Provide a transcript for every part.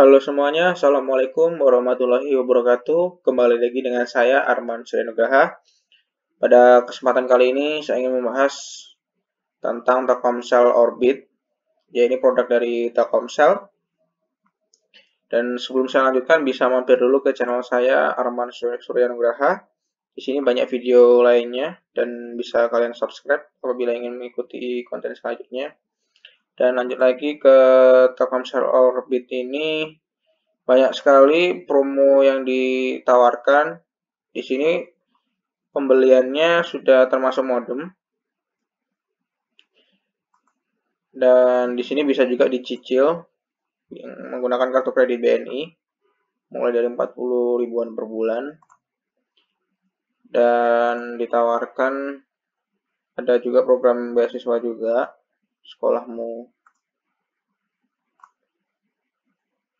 Halo semuanya, Assalamualaikum warahmatullahi wabarakatuh. Kembali lagi dengan saya Arman Suryanugraha. Pada kesempatan kali ini saya ingin membahas tentang Telkomsel Orbit. Ya ini produk dari Telkomsel. Dan sebelum saya lanjutkan bisa mampir dulu ke channel saya Arman Suryanugraha. Di sini banyak video lainnya dan bisa kalian subscribe apabila ingin mengikuti konten selanjutnya. Dan lanjut lagi ke Telkomsel Orbit ini banyak sekali promo yang ditawarkan. Di sini pembeliannya sudah termasuk modem. Dan di sini bisa juga dicicil menggunakan kartu kredit BNI mulai dari 40 ribuan per bulan dan ditawarkan ada juga program beasiswa juga sekolahmu.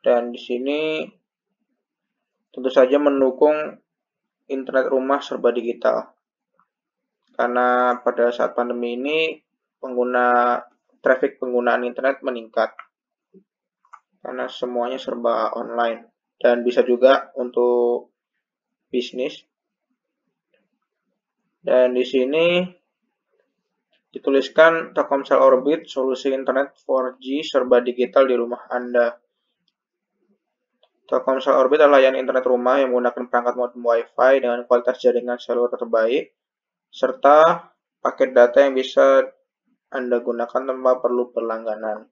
Dan di sini tentu saja mendukung internet rumah serba digital. Karena pada saat pandemi ini pengguna traffic penggunaan internet meningkat. Karena semuanya serba online. Dan bisa juga untuk bisnis. Dan di sini dituliskan Telkomsel Orbit, solusi internet 4G serba digital di rumah Anda. Telkomsel Orbit adalah layanan internet rumah yang menggunakan perangkat modem Wi-Fi dengan kualitas jaringan seluler terbaik, serta paket data yang bisa Anda gunakan tanpa perlu berlangganan.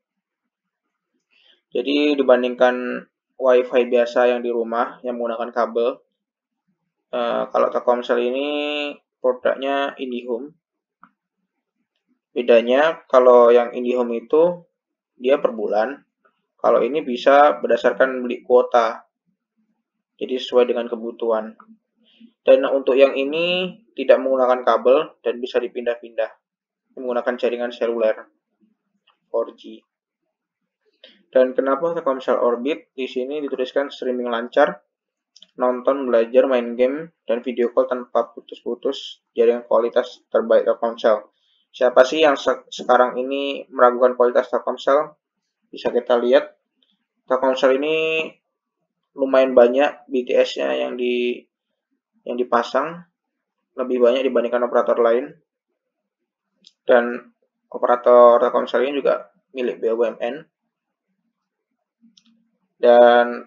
Jadi dibandingkan Wi-Fi biasa yang di rumah yang menggunakan kabel, eh, kalau Telkomsel ini produknya IndiHome. Bedanya kalau yang IndiHome itu dia per bulan. Kalau ini bisa berdasarkan beli kuota. Jadi sesuai dengan kebutuhan. Dan untuk yang ini tidak menggunakan kabel dan bisa dipindah-pindah. Menggunakan jaringan seluler 4G. Dan kenapa Telkomsel Orbit? Di sini dituliskan streaming lancar nonton, belajar, main game, dan video call tanpa putus-putus jaringan kualitas terbaik Telkomsel. Siapa sih yang se sekarang ini meragukan kualitas Telkomsel? Bisa kita lihat, Telkomsel ini lumayan banyak BTS-nya yang di yang dipasang lebih banyak dibandingkan operator lain. Dan operator Telkomsel ini juga milik BUMN. Dan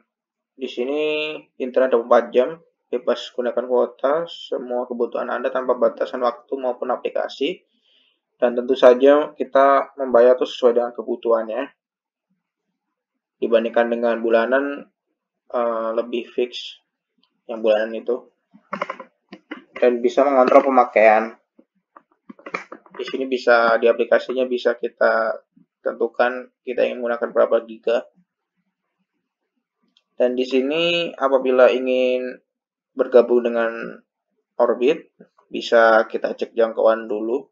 di sini internet 24 jam, bebas gunakan kuota, semua kebutuhan Anda tanpa batasan waktu maupun aplikasi. Dan tentu saja kita membayar itu sesuai dengan kebutuhannya. Dibandingkan dengan bulanan, uh, lebih fix yang bulanan itu. Dan bisa mengontrol pemakaian. Di sini bisa, di aplikasinya bisa kita tentukan kita ingin menggunakan berapa giga dan di sini apabila ingin bergabung dengan Orbit, bisa kita cek jangkauan dulu.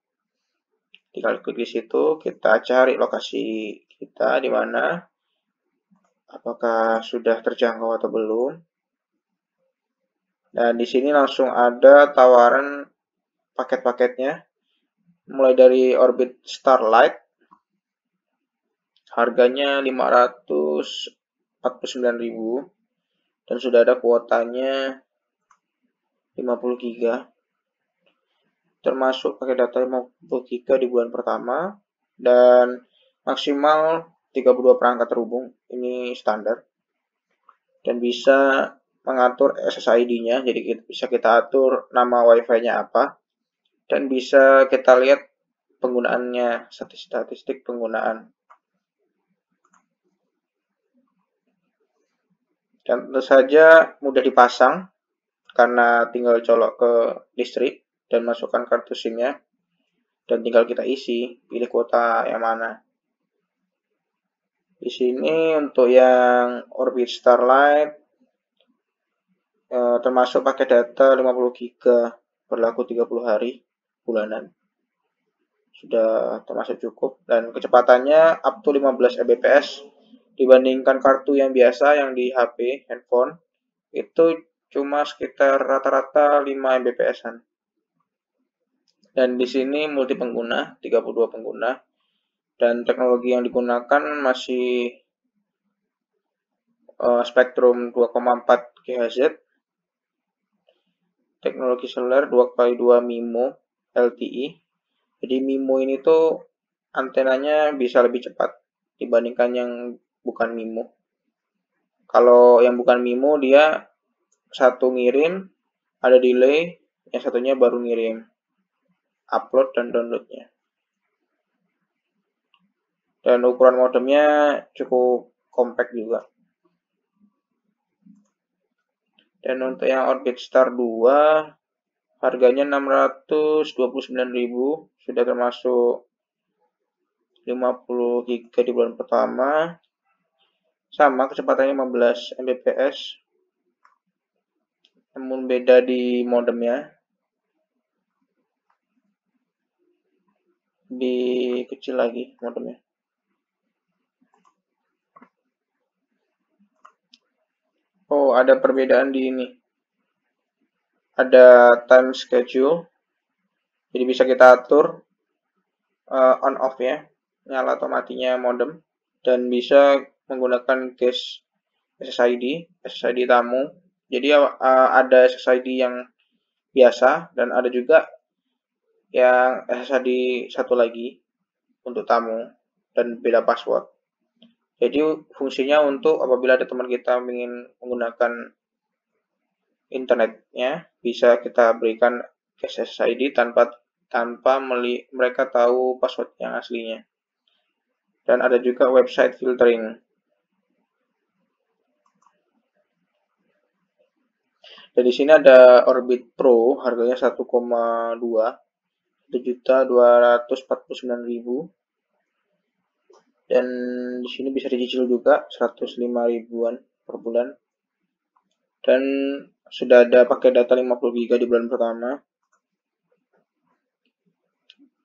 Tinggal klik di situ, kita cari lokasi kita di mana. Apakah sudah terjangkau atau belum. Dan di sini langsung ada tawaran paket-paketnya. Mulai dari Orbit Starlight. Harganya 500 49.000 dan sudah ada kuotanya 50 GB termasuk pakai data 50 GB di bulan pertama dan maksimal 32 perangkat terhubung. Ini standar. Dan bisa mengatur SSID-nya jadi kita, bisa kita atur nama WiFi-nya apa. Dan bisa kita lihat penggunaannya statistik penggunaan. Dan tentu saja mudah dipasang karena tinggal colok ke listrik dan masukkan kartu SIM-nya dan tinggal kita isi pilih kuota yang mana. Di sini untuk yang Orbit Starlight eh, termasuk pakai data 50 GB berlaku 30 hari bulanan. Sudah termasuk cukup dan kecepatannya up to 15 Mbps dibandingkan kartu yang biasa yang di HP, handphone, itu cuma sekitar rata-rata 5 Mbps-an. Dan di sini multi pengguna, 32 pengguna. Dan teknologi yang digunakan masih uh, spektrum 2,4 GHz, teknologi seluler 2x2 MIMO LTE. Jadi MIMO ini tuh antenanya bisa lebih cepat dibandingkan yang bukan MIMO. Kalau yang bukan MIMO dia satu ngirim, ada delay, yang satunya baru ngirim upload dan downloadnya. Dan ukuran modemnya cukup compact juga. Dan untuk yang Orbit Star 2 harganya 629.000 sudah termasuk 50 GB di bulan pertama. Sama kecepatannya 15 Mbps. Namun beda di modemnya. Lebih kecil lagi modemnya. Oh, ada perbedaan di ini. Ada time schedule. Jadi bisa kita atur uh, on off ya, nyala atau matinya modem dan bisa menggunakan case SSID, SSID tamu. Jadi uh, ada SSID yang biasa dan ada juga yang SSID satu lagi untuk tamu dan beda password. Jadi fungsinya untuk apabila ada teman kita ingin menggunakan internetnya, bisa kita berikan SSID tanpa tanpa meli, mereka tahu password yang aslinya. Dan ada juga website filtering. Dan di sini ada Orbit Pro, harganya 1,2 1.249.000 dan di sini bisa dicicil juga 105 ribuan per bulan. Dan sudah ada pakai data 50 GB di bulan pertama.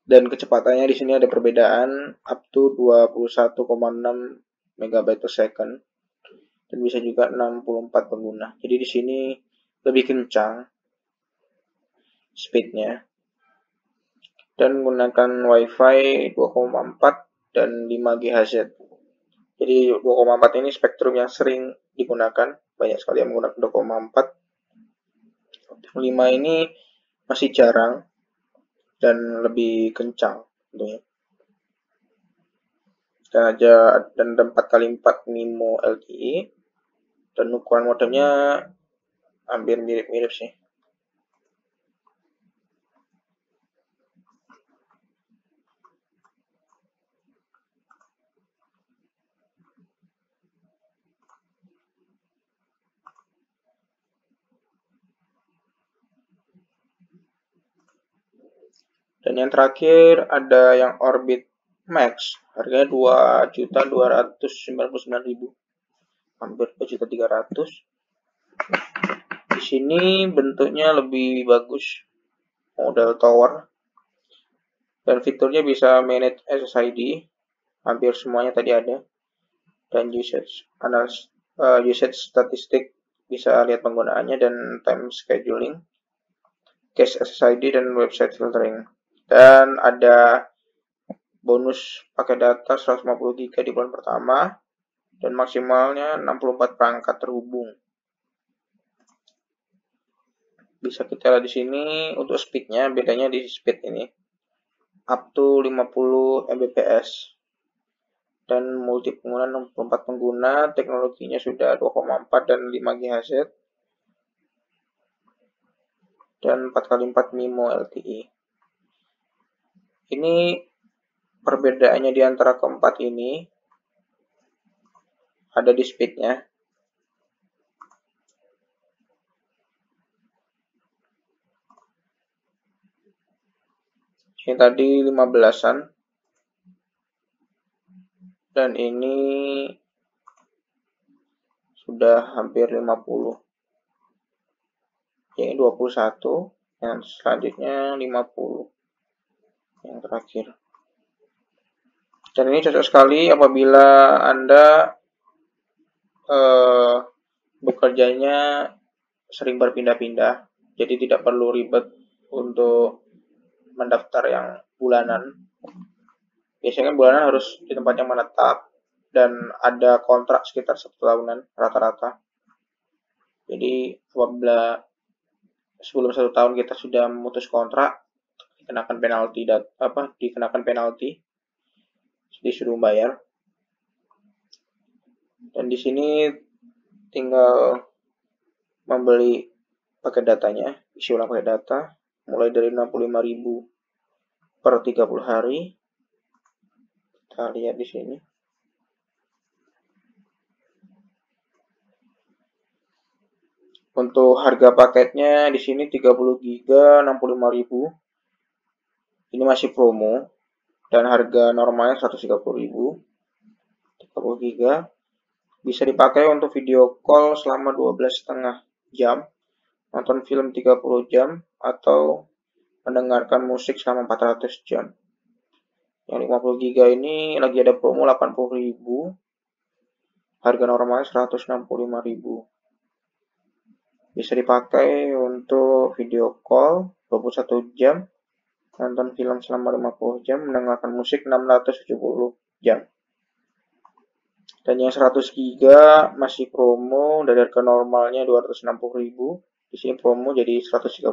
Dan kecepatannya di sini ada perbedaan up to 21,6 MB per second. Dan bisa juga 64 pengguna. Jadi di sini lebih kencang speednya dan menggunakan WiFi 2,4 dan 5 GHz. Jadi 2,4 ini spektrum yang sering digunakan, banyak sekali yang menggunakan 2,4. 5 ini masih jarang dan lebih kencang tentunya. Dan aja dan 4 kali 4 MIMO LTE dan ukuran modemnya hampir mirip-mirip sih. Dan yang terakhir ada yang Orbit Max, harganya 2.299.000. Hampir 2.300. Di sini bentuknya lebih bagus. Model tower. Dan fiturnya bisa manage SSID. Hampir semuanya tadi ada. Dan usage analysis, uh, usage statistik bisa lihat penggunaannya dan time scheduling, cache SSID dan website filtering dan ada bonus pakai data 150 GB di bulan pertama dan maksimalnya 64 perangkat terhubung. Bisa kita lihat di sini untuk speednya bedanya di speed ini. Up to 50 Mbps. Dan multi pengguna 64 pengguna teknologinya sudah 2,4 dan 5 GHz dan 4x4 MIMO LTE ini perbedaannya di antara keempat ini ada di speednya. Ini tadi 15-an. Dan ini sudah hampir 50. Ini 21, yang selanjutnya 50 yang terakhir. Dan ini cocok sekali apabila Anda eh, bekerjanya sering berpindah-pindah, jadi tidak perlu ribet untuk mendaftar yang bulanan. Biasanya bulanan harus di tempat yang menetap, dan ada kontrak sekitar satu tahunan rata-rata. Jadi apabila sebelum satu tahun kita sudah memutus kontrak, dikenakan penalti dan apa dikenakan penalti disuruh bayar. Dan di sini tinggal membeli paket datanya isi ulang paket data mulai dari 65.000 per 30 hari. Kita lihat di sini. Untuk harga paketnya di sini 30 GB 65.000 ini masih promo dan harga normalnya 130.000 30 GB bisa dipakai untuk video call selama 12 setengah jam nonton film 30 jam atau mendengarkan musik selama 400 jam. Yang 50 GB ini lagi ada promo 80.000 harga normalnya 165.000 bisa dipakai untuk video call 21 jam nonton film selama 50 jam, mendengarkan musik 670 jam. Dan yang 100 giga masih promo dari harga normalnya 260.000. Di sini promo jadi 130.000.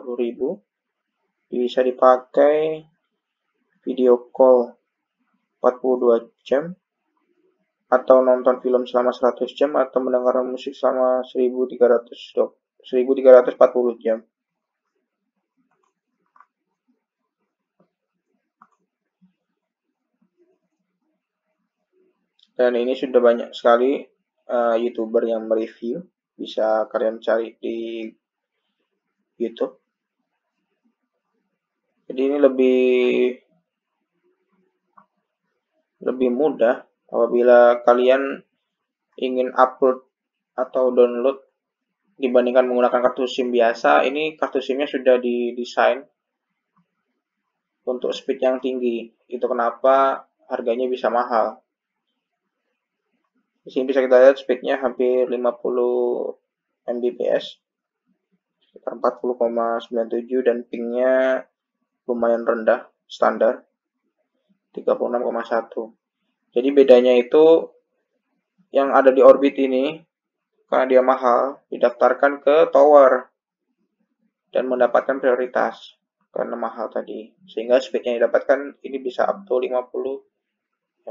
Bisa dipakai video call 42 jam atau nonton film selama 100 jam atau mendengarkan musik selama 1300 1340 jam. Dan ini sudah banyak sekali uh, YouTuber yang mereview. Bisa kalian cari di YouTube. Jadi ini lebih lebih mudah apabila kalian ingin upload atau download dibandingkan menggunakan kartu SIM biasa, ini kartu SIM-nya sudah didesain untuk speed yang tinggi. Itu kenapa harganya bisa mahal. Di sini bisa kita lihat speednya hampir 50 Mbps, sekitar 40,97 dan pingnya lumayan rendah, standar 36,1. Jadi bedanya itu yang ada di orbit ini karena dia mahal didaftarkan ke tower dan mendapatkan prioritas karena mahal tadi sehingga speednya didapatkan ini bisa up to 50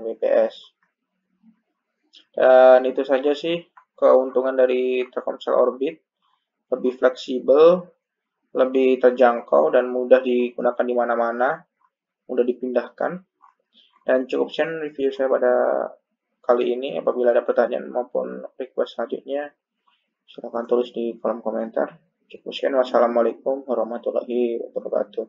Mbps. Dan itu saja sih keuntungan dari Telkomsel Orbit. Lebih fleksibel, lebih terjangkau dan mudah digunakan di mana-mana, mudah dipindahkan. Dan cukup sekian review saya pada kali ini. Apabila ada pertanyaan maupun request selanjutnya, silahkan tulis di kolom komentar. Cukup sekian. Wassalamualaikum warahmatullahi wabarakatuh.